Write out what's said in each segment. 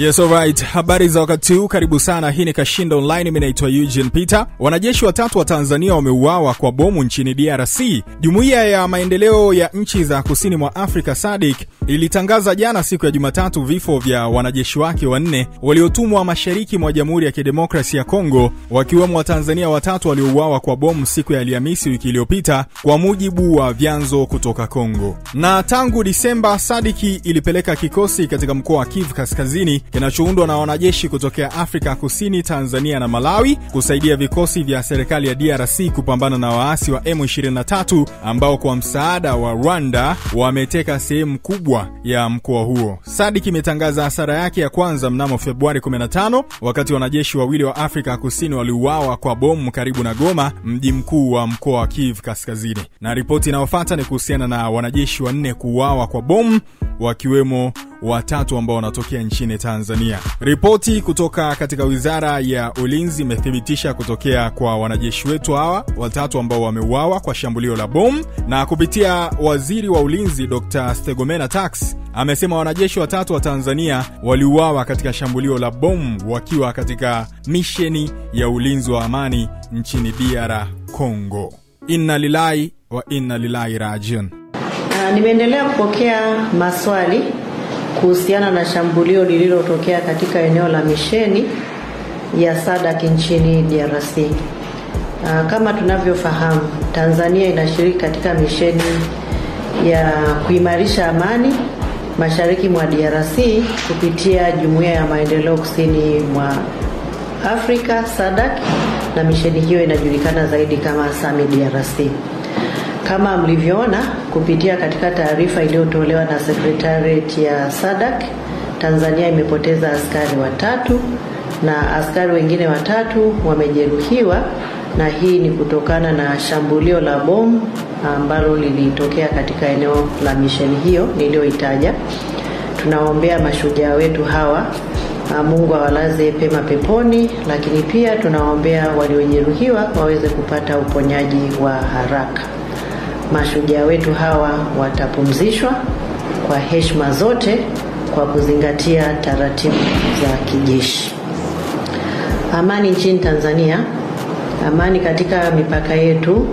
Yes, alright. Habari za wakati huu, karibu sana. Hii ni Kashinda Online, mimi naitwa Eugene Peter. Wanajeshi watatu wa Tanzania wameuawa kwa bomu nchini DRC. Jumuiya ya maendeleo ya nchi za kusini mwa Afrika SADC ilitangaza jana siku ya Jumatatu vifo vya wanajeshi wake wanne waliotumwa mashariki mwa Jamhuri ya Kidemokrasi ya Kongo, wakiwemo Watanzania watatu waliouawa kwa bomu siku ya Alhamisi wiki iliyopita, kwa mujibu wa vyanzo kutoka Kongo. Na tangu Disemba, SADC ilipeleka kikosi katika mkoa wa Kivu Kaskazini kinachoundwa na wanajeshi kutokea Afrika Kusini, Tanzania na Malawi kusaidia vikosi vya serikali ya DRC kupambana na waasi wa M23 ambao kwa msaada wa Rwanda wameteka sehemu kubwa ya mkoa huo. SADC imetangaza hasara yake ya kwanza mnamo Februari 15 wakati wanajeshi wawili wa Afrika Kusini waliuawa kwa bomu karibu na Goma, mji mkuu wa mkoa wa kiv Kaskazini. Na ripoti inayofuata ni kuhusiana na wanajeshi wanne kuuawa kwa bomu wakiwemo watatu ambao wanatokea nchini Tanzania. Ripoti kutoka katika wizara ya ulinzi imethibitisha kutokea kwa wanajeshi wetu hawa watatu ambao wameuawa kwa shambulio la bomu, na kupitia waziri wa ulinzi Dr. Stegomena Tax amesema wanajeshi watatu wa Tanzania waliuawa katika shambulio la bomu wakiwa katika misheni ya ulinzi wa amani nchini DR Congo. Inna lillahi wa inna lilai rajiun. Uh, nimeendelea kupokea maswali kuhusiana na shambulio lililotokea katika eneo la misheni ya SADC nchini DRC. Uh, kama tunavyofahamu, Tanzania inashiriki katika misheni ya kuimarisha amani mashariki mwa DRC kupitia Jumuiya ya Maendeleo Kusini mwa Afrika SADC, na misheni hiyo inajulikana zaidi kama SAMI DRC. Kama mlivyoona kupitia katika taarifa iliyotolewa na Secretariat ya SADC, Tanzania imepoteza askari watatu na askari wengine watatu wamejeruhiwa, na hii ni kutokana na shambulio la bomu ambalo lilitokea katika eneo la misheni hiyo niliyoitaja. Tunaombea mashujaa wetu hawa, Mungu awalaze pema peponi, lakini pia tunaombea waliojeruhiwa waweze kupata uponyaji wa haraka. Mashujaa wetu hawa watapumzishwa kwa heshima zote kwa kuzingatia taratibu za kijeshi. Amani nchini Tanzania, amani katika mipaka yetu,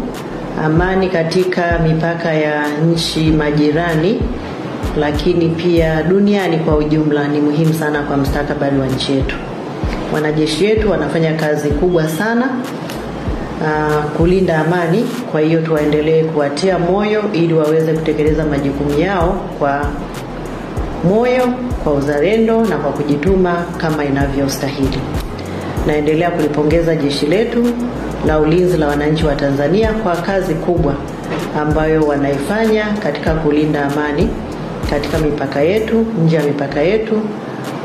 amani katika mipaka ya nchi majirani, lakini pia duniani kwa ujumla ni muhimu sana kwa mustakabali wa nchi yetu. Wanajeshi wetu wanafanya kazi kubwa sana Kulinda amani. Kwa hiyo tuwaendelee kuwatia moyo ili waweze kutekeleza majukumu yao kwa moyo, kwa uzalendo na kwa kujituma kama inavyostahili. Naendelea kulipongeza jeshi letu la ulinzi la wananchi wa Tanzania kwa kazi kubwa ambayo wanaifanya katika kulinda amani katika mipaka yetu, nje ya mipaka yetu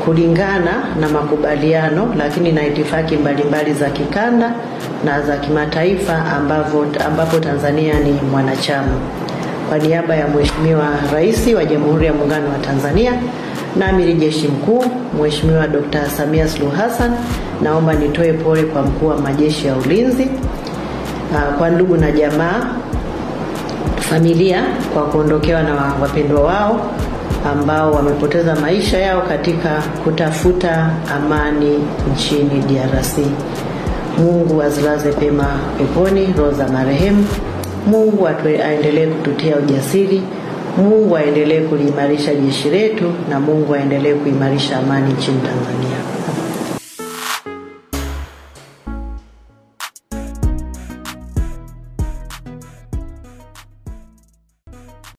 kulingana na makubaliano lakini na itifaki mbalimbali za kikanda na za kimataifa ambapo, ambapo Tanzania ni mwanachama. Kwa niaba ya Mheshimiwa Rais wa Jamhuri ya Muungano wa Tanzania na Amiri Jeshi Mkuu Mheshimiwa Dr. Samia Suluhu Hassan, naomba nitoe pole kwa mkuu wa majeshi ya ulinzi, kwa ndugu na jamaa, familia kwa kuondokewa na wapendwa wao ambao wamepoteza maisha yao katika kutafuta amani nchini DRC. Mungu azilaze pema peponi roho za marehemu. Mungu aendelee kututia ujasiri. Mungu aendelee kuliimarisha jeshi letu na Mungu aendelee kuimarisha amani nchini Tanzania.